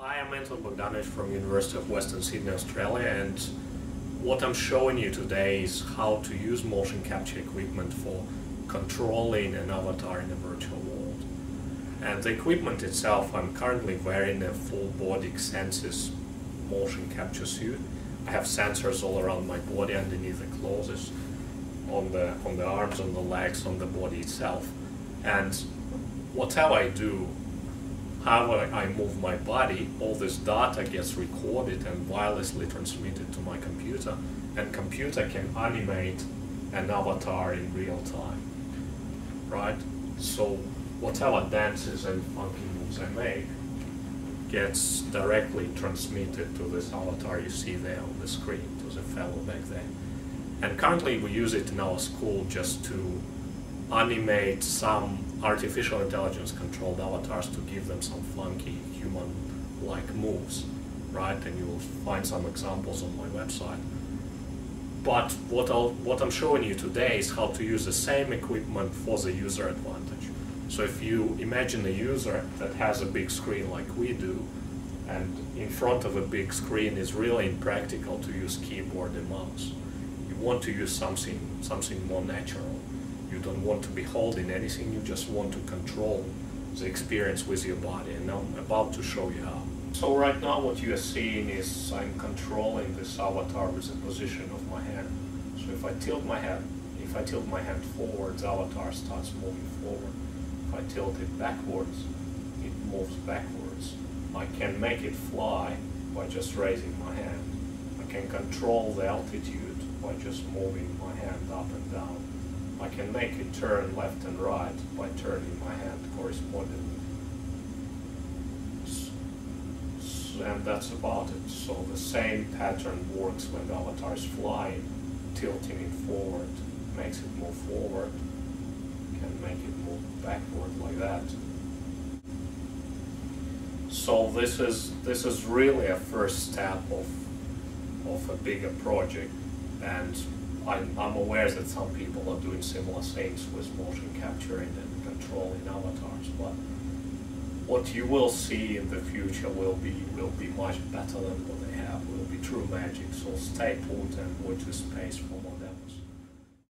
Hi, I'm Anton Bogdanovych from University of Western Sydney, Australia, and what I'm showing you today is how to use motion capture equipment for controlling an avatar in a virtual world. And the equipment itself, I'm currently wearing a full body Xsens motion capture suit. I have sensors all around my body underneath the clothes, on the, on the arms, on the legs, on the body itself. And whatever I do, however I move my body, all this data gets recorded and wirelessly transmitted to my computer, and computer can animate an avatar in real time, right? So whatever dances and funky moves I make gets directly transmitted to this avatar you see there on the screen, to the fellow back there. And currently we use it in our school just to animate some artificial intelligence controlled avatars to give them some funky human-like moves, right? And you will find some examples on my website. But what, I'll, what I'm showing you today is how to use the same equipment for the user advantage. So if you imagine a user that has a big screen like we do, and in front of a big screen is really impractical to use keyboard and mouse You want to use something, something more natural. You don't want to be holding anything, you just want to control the experience with your body. And I'm about to show you how. So right now what you are seeing is I'm controlling this avatar with the position of my hand. So if I tilt my hand, if I tilt my hand forward, the avatar starts moving forward. If I tilt it backwards, it moves backwards. I can make it fly by just raising my hand. I can control the altitude by just moving my hand up and down. I can make it turn left and right by turning my hand correspondingly. And that's about it. So the same pattern works when the avatar is flying, tilting it forward, makes it move forward, can make it move backward like that. So this is this is really a first step of of a bigger project and I'm, I'm aware that some people are doing similar things with motion capturing and controlling avatars, but what you will see in the future will be will be much better than what they have. Will be true magic. So stay put and watch the space for more.